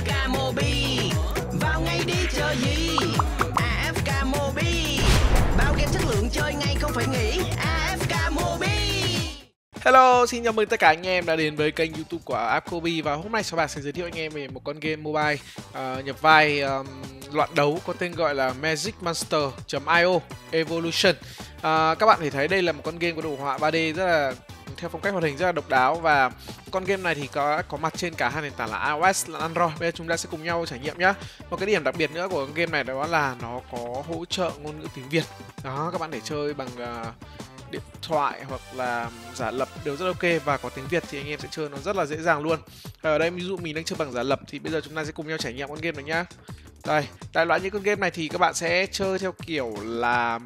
AFK Mobi. Vào ngay đi chờ gì? AFK Mobi. Bao game chất lượng chơi ngay không phải nghĩ AFK Mobi. Hello, xin chào mừng tất cả anh em đã đến với kênh youtube của Apcobi Và hôm nay Sao Bạc sẽ giới thiệu anh em về một con game mobile uh, nhập vai um, loạn đấu có tên gọi là Magic Monster.io Evolution. Uh, Các bạn thể thấy đây là một con game có đồ họa 3D rất là theo phong cách hoạt hình rất là độc đáo và con game này thì có có mặt trên cả hai nền tảng là iOS và Android. Bây giờ chúng ta sẽ cùng nhau trải nghiệm nhé. Một cái điểm đặc biệt nữa của game này đó là nó có hỗ trợ ngôn ngữ tiếng Việt. Đó, các bạn để chơi bằng uh, điện thoại hoặc là giả lập đều rất ok và có tiếng Việt thì anh em sẽ chơi nó rất là dễ dàng luôn. Ở đây ví dụ mình đang chơi bằng giả lập thì bây giờ chúng ta sẽ cùng nhau trải nghiệm con game này nhá. Đây, đại loại như con game này thì các bạn sẽ chơi theo kiểu là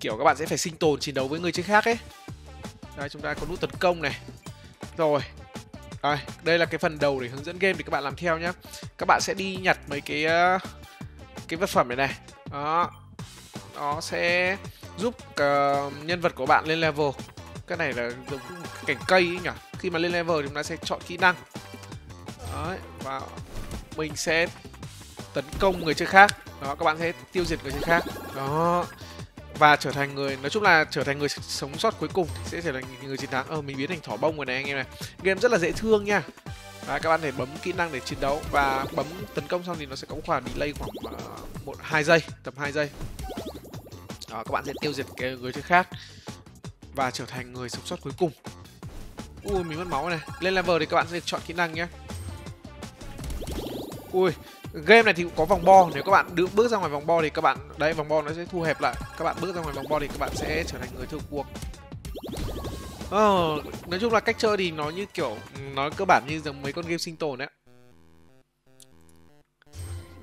kiểu các bạn sẽ phải sinh tồn chiến đấu với người chơi khác ấy đây chúng ta có nút tấn công này. Rồi. Đây, đây là cái phần đầu để hướng dẫn game thì các bạn làm theo nhé các bạn sẽ đi nhặt mấy cái uh, cái vật phẩm này này. Đó. Nó sẽ giúp uh, nhân vật của bạn lên level. Cái này là giống cành cây ấy nhỉ? Khi mà lên level thì chúng ta sẽ chọn kỹ năng. Đấy và mình sẽ tấn công người chơi khác. Đó các bạn sẽ tiêu diệt người chơi khác. Đó và trở thành người, nói chung là trở thành người sống sót cuối cùng thì sẽ trở thành người chiến thắng. Ờ mình biến thành thỏ bông rồi này anh em này game rất là dễ thương nha. Và các bạn thể bấm kỹ năng để chiến đấu và bấm tấn công xong thì nó sẽ có khoảng delay khoảng ờ, một, hai giây, tầm 2 giây. Đó, các bạn sẽ tiêu diệt cái người chơi khác và trở thành người sống sót cuối cùng. Ui, mình mất máu này. Lên level thì các bạn sẽ chọn kỹ năng nhé. Ui game này thì cũng có vòng bo nếu các bạn được bước ra ngoài vòng bo thì các bạn đấy vòng bo nó sẽ thu hẹp lại. Các bạn bước ra ngoài vòng bo thì các bạn sẽ trở thành người thua cuộc. Ờ, nói chung là cách chơi thì nó như kiểu nó cơ bản như giống mấy con game sinh tồn đấy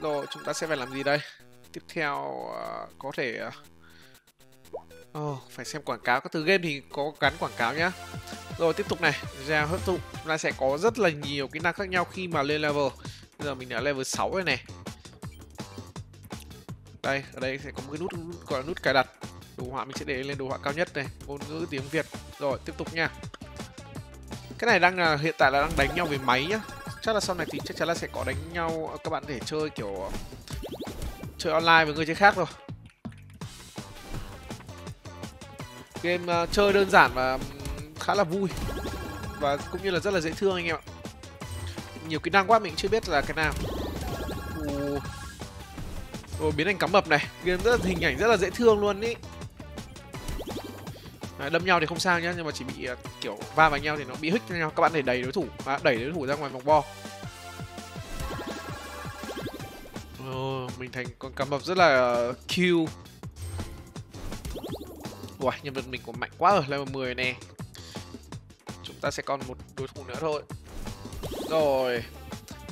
rồi chúng ta sẽ phải làm gì đây? Tiếp theo uh, có thể oh, phải xem quảng cáo. Các thứ game thì có gắn quảng cáo nhá. Rồi tiếp tục này. Ra hấp thụ. Là sẽ có rất là nhiều kỹ năng khác nhau khi mà lên level. Bây giờ mình đã level 6 rồi này. Đây, ở đây sẽ có một cái nút gọi là nút cài đặt. Đồ họa mình sẽ để lên đồ họa cao nhất này Ngôn ngữ tiếng Việt. Rồi, tiếp tục nha. Cái này đang là hiện tại là đang đánh nhau với máy nhá. Chắc là sau này thì chắc chắn là sẽ có đánh nhau ờ, Các bạn để chơi kiểu ờ, Chơi online với người chơi khác rồi. Game uh, chơi đơn giản và khá là vui Và cũng như là rất là dễ thương anh em ạ nhiều kỹ năng quá mình chưa biết là cái nào. Ồ. rồi biến thành cắm mập này. Game rất là hình ảnh rất là dễ thương luôn ý. À, đâm nhau thì không sao nhá nhưng mà chỉ bị uh, kiểu va vào nhau thì nó bị hích cho nhau. Các bạn để đẩy đối thủ. À, đẩy đối thủ ra ngoài vòng bo. Ồ, mình thành con cắm mập rất là uh, cute Ui, nhân vật mình cũng mạnh quá rồi, level 10 nè. Chúng ta sẽ còn một đối thủ nữa thôi rồi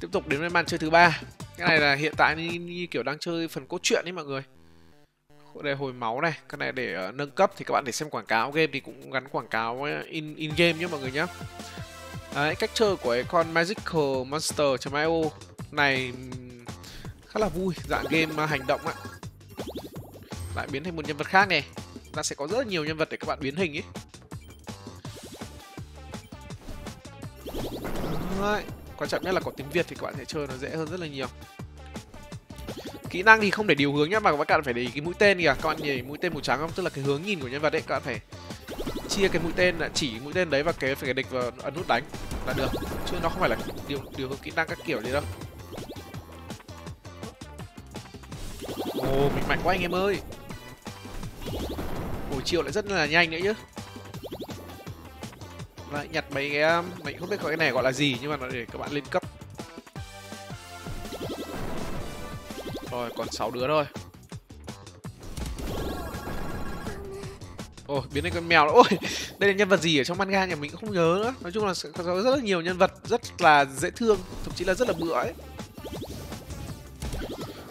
tiếp tục đến với màn chơi thứ ba. Cái này là hiện tại như, như kiểu đang chơi phần cốt truyện ấy mọi người. Để hồi máu này cái này để uh, nâng cấp thì các bạn để xem quảng cáo. Game thì cũng gắn quảng cáo ờ, in in game nhé mọi người nhé Đấy, cách chơi của cái con Magical Monster.io này khá là vui dạng game ờ, hành động ạ. Lại biến thành một nhân vật khác này ta sẽ có rất nhiều nhân vật để các bạn biến hình ấy. Đấy. Quan trọng nhất là có tiếng Việt thì các bạn sẽ chơi nó dễ hơn rất là nhiều. Kỹ năng thì không để điều hướng nhá, mà các bạn phải để ý cái mũi tên kìa. Các bạn nhìn mũi tên màu trắng không? Tức là cái hướng nhìn của nhân vật đấy Các bạn phải chia cái mũi tên là chỉ mũi tên đấy và kế phải cái địch vào ấn nút đánh là được. Chứ nó không phải là điều điều hướng kỹ năng các kiểu gì đâu. Ồ, mình mạnh quá anh em ơi. Hồi chiều lại rất là nhanh nữa chứ lại nhặt mấy cái um, mình không biết có cái này gọi là gì, nhưng mà nó để các bạn lên cấp. Rồi, còn 6 đứa thôi. Ôi, biến thành con mèo ôi, đây là nhân vật gì ở trong manga nhà mình cũng không nhớ nữa. Nói chung là có rất là nhiều nhân vật rất là dễ thương, thậm chí là rất là bựa ấy.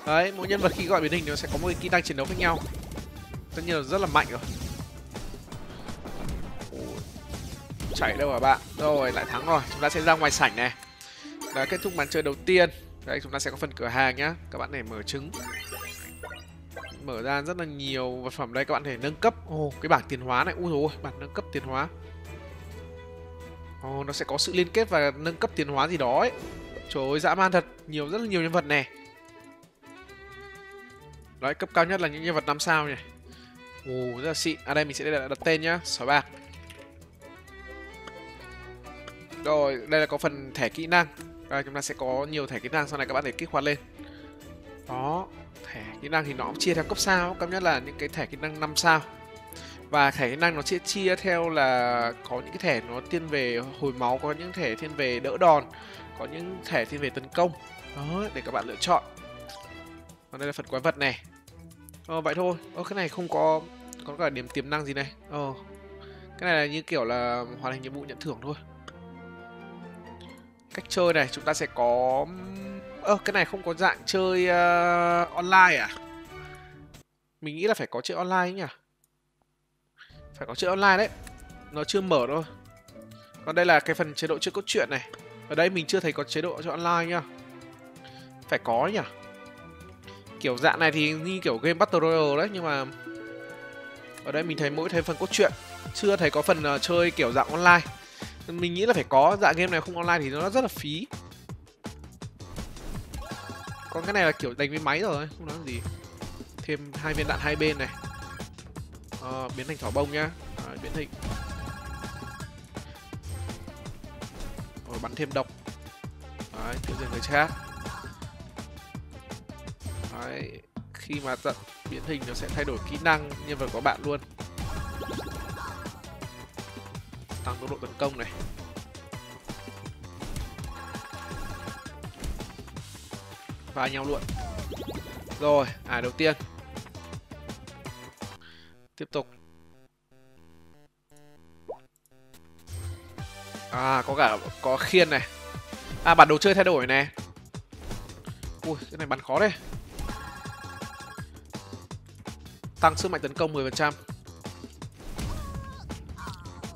Đấy, mỗi nhân vật khi gọi biến hình nó sẽ có một cái kỹ năng chiến đấu khác nhau. Tất nhiên là rất là mạnh rồi. Chạy đâu hả bạn? Rồi lại thắng rồi. Chúng ta sẽ ra ngoài sảnh này. Đã kết thúc màn chơi đầu tiên. Đây chúng ta sẽ có phần cửa hàng nhá. Các bạn để mở trứng. Mở ra rất là nhiều vật phẩm đây. Các bạn thể nâng cấp. Ồ oh, cái bảng tiền hóa này. Ui rồi bảng nâng cấp tiền hóa. Ồ oh, nó sẽ có sự liên kết và nâng cấp tiền hóa gì đó ấy. Trời ơi dã man thật. Nhiều rất là nhiều nhân vật nè. Đấy cấp cao nhất là những nhân vật năm sao nhỉ? Ồ rất là xịn. À đây mình sẽ đặt, đặt tên nhá. Sói bạc rồi đây là có phần thẻ kỹ năng. Đây, chúng ta sẽ có nhiều thẻ kỹ năng sau này các bạn để kích hoạt lên. Đó thẻ kỹ năng thì nó cũng chia theo cấp sao cấp nhất là những cái thẻ kỹ năng 5 sao. Và thẻ kỹ năng nó sẽ chia theo là có những cái thẻ nó thiên về hồi máu có những thẻ thiên về đỡ đòn có những thẻ thiên về tấn công. Đó để các bạn lựa chọn. Còn đây là phần quái vật này. Ờ vậy thôi. Ờ, cái này không có có cả điểm tiềm năng gì này. Ờ cái này là như kiểu là hoàn thành nhiệm vụ nhận thưởng thôi cách chơi này chúng ta sẽ có ơ cái này không có dạng chơi uh, online à? Mình nghĩ là phải có chơi online ấy nhỉ? Phải có chơi online đấy. Nó chưa mở thôi. Còn đây là cái phần chế độ chơi cốt truyện này. Ở đây mình chưa thấy có chế độ chơi online nhá. Phải có nhỉ? Kiểu dạng này thì như kiểu game battle royale đấy nhưng mà ở đây mình thấy mỗi thấy phần cốt truyện. Chưa thấy có phần uh, chơi kiểu dạng online mình nghĩ là phải có dạ game này không online thì nó rất là phí. Còn cái này là kiểu đánh với máy rồi không nói gì. Thêm hai viên đạn hai bên này. À, biến thành thỏ bông nhá. À, biến thành rồi bắn thêm độc. Đấy tiêu diệt người khác đấy khi mà tận biến hình nó sẽ thay đổi kỹ năng nhân vật của bạn luôn. Tăng tốc độ tấn công này. Và nhau luôn. Rồi à đầu tiên. Tiếp tục. À có cả, có khiên này. À bản đồ chơi thay đổi này. Ui, cái này bắn khó đây tăng sức mạnh tấn công 10%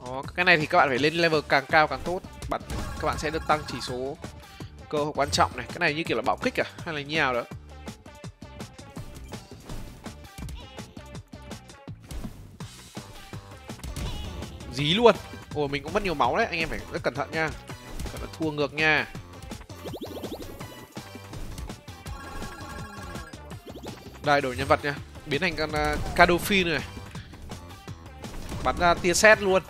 đó, cái này thì các bạn phải lên level càng cao càng tốt. Bạn các bạn sẽ được tăng chỉ số cơ hội quan trọng này. Cái này như kiểu là bạo kích à? Hay là như nào đó? Dí luôn. Ồ mình cũng mất nhiều máu đấy. Anh em phải rất cẩn thận nha. Cẩn thận thua ngược nha. Đây đổi nhân vật nha. Biến thành con à, uh, Cadolfin này. Bắn ra tia sét luôn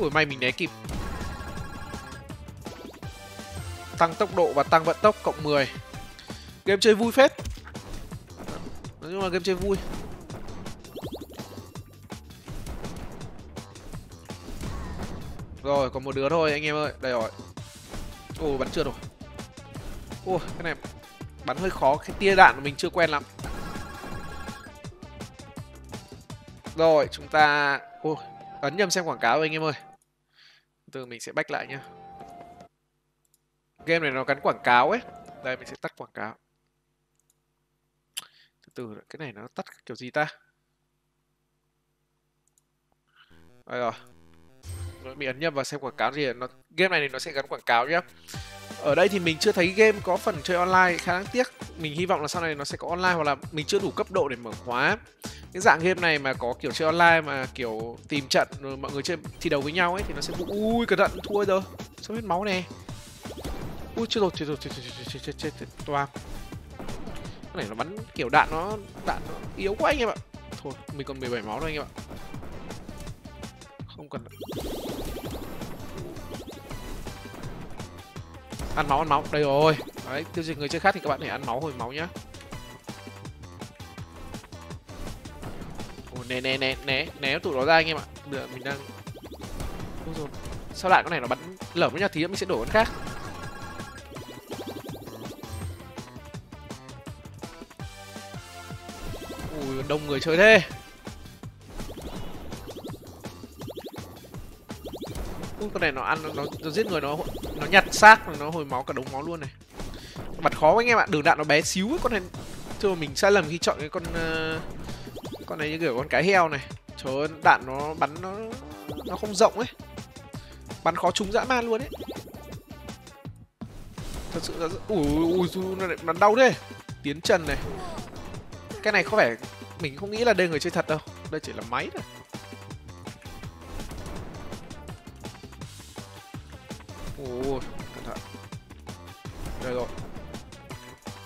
ui, may mình né kịp. Tăng tốc độ và tăng vận tốc cộng 10 game chơi vui phết. Nói chung là game chơi vui. Rồi còn một đứa thôi, anh em ơi. Đây rồi. Ồ bắn chưa rồi. Ôi cái này bắn hơi khó. Cái tia đạn của mình chưa quen lắm. Rồi, chúng ta ôi ấn nhầm xem quảng cáo anh em ơi. Từ mình sẽ bách lại nhá. Game này nó gắn quảng cáo ấy. Đây, mình sẽ tắt quảng cáo. Từ từ, cái này nó tắt kiểu gì ta? Đây rồi, mình ấn nhầm vào xem quảng cáo thì nó, game này thì nó sẽ gắn quảng cáo nhá. Ở đây thì mình chưa thấy game có phần chơi online. Khá đáng tiếc. Mình hy vọng là sau này nó sẽ có online hoặc là mình chưa đủ cấp độ để mở khóa cái dạng game này mà có kiểu chơi online mà kiểu tìm trận, rồi mọi người chơi, thi đấu với nhau ấy, thì nó sẽ ui, cẩn thận, thua rồi. Sao hết máu này ui chưa rồi, chết rồi, chết chết chết chết chết chết toang. Cái này nó bắn kiểu đạn nó đạn nó yếu quá anh em ạ. Thôi, mình còn 17 máu thôi anh em ạ. Không cần. Ăn máu ăn máu. Đây rồi. Đấy, tiêu diệt người chơi khác thì các bạn hãy ăn máu hồi máu nhá. Né né né né. Né tụi nó ra anh em ạ. Được mình đang Ôi rồi. sao lại con này nó bắn lở với nhau tí nữa mình sẽ đổi con khác. Ui đông người chơi thế. Ui, con này nó ăn nó, nó giết người nó nó nhặt xác nó hồi máu cả đống máu luôn này. Mặt khó anh em ạ đường đạn nó bé xíu ấy con này thưa mình sai lầm khi chọn cái con uh, con này như kiểu con cái heo này. Trời ơi, đạn nó, bắn nó nó không rộng ấy. Bắn khó trúng dã man luôn ấy. Thật sự là ui ui nó lại bắn đau thế. Tiến trần này. Cái này có vẻ mình không nghĩ là đây người chơi thật đâu. Đây chỉ là máy thôi. Ui, cẩn thận. Đây rồi.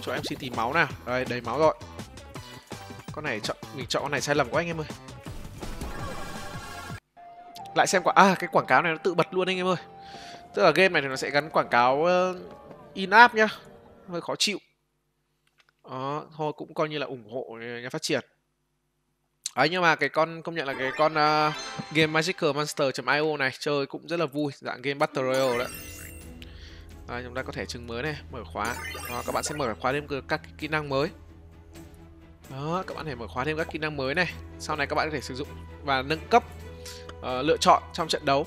Cho mc tìm máu nào. Đây, đầy máu rồi con này chọn mình chọn con này sai lầm quá anh em ơi. Lại xem quả à cái quảng cáo này nó tự bật luôn anh em ơi. Tức là game này thì nó sẽ gắn quảng cáo ờ, uh, in app nhá hơi khó chịu. Đó thôi cũng coi như là ủng hộ nhà phát triển. Ấy nhưng mà cái con công nhận là cái con uh, game Magical Monster.io này chơi cũng rất là vui dạng game Battle Royale đấy. À, chúng ta có thể chứng mới này mở khóa. Đó, các bạn sẽ mở khóa thêm các kỹ năng mới đó các bạn thể mở khóa thêm các kỹ năng mới này. Sau này các bạn có thể sử dụng và nâng cấp uh, lựa chọn trong trận đấu.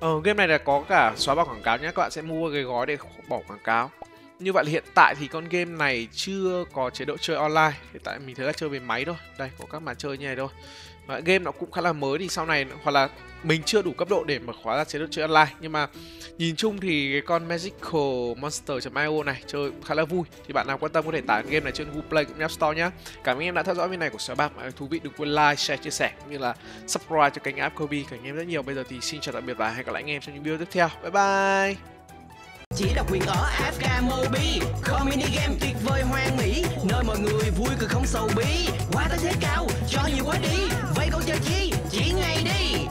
Ờ, game này là có cả xóa bỏ quảng cáo nhé. Các bạn sẽ mua cái gói để bỏ quảng cáo. Như vậy là hiện tại thì con game này chưa có chế độ chơi online. Hiện tại mình thấy là chơi về máy thôi. Đây có các màn chơi như này thôi và game nó cũng khá là mới thì sau này, hoặc là mình chưa đủ cấp độ để mở khóa ra chế độ chơi online. Nhưng mà nhìn chung thì cái con Magical Monster.io này chơi cũng khá là vui. Thì bạn nào quan tâm có thể tải game này trên Google Play cũng như App Store nhé cảm ơn em đã theo dõi video này của Sở Bạc. Thú vị đừng quên like, share, chia sẻ cũng như là subscribe cho kênh app Kobe cảm ơn em rất nhiều. Bây giờ thì xin chào tạm biệt và hẹn gặp lại anh em trong những video tiếp theo. Bye bye! Chỉ độc quyền ở FK Mobi. Kho mini game tuyệt vời hoang mỹ Nơi mọi người vui cười không sầu bí Quá tới thế cao, cho nhiều quá đi. Vậy còn chờ chi,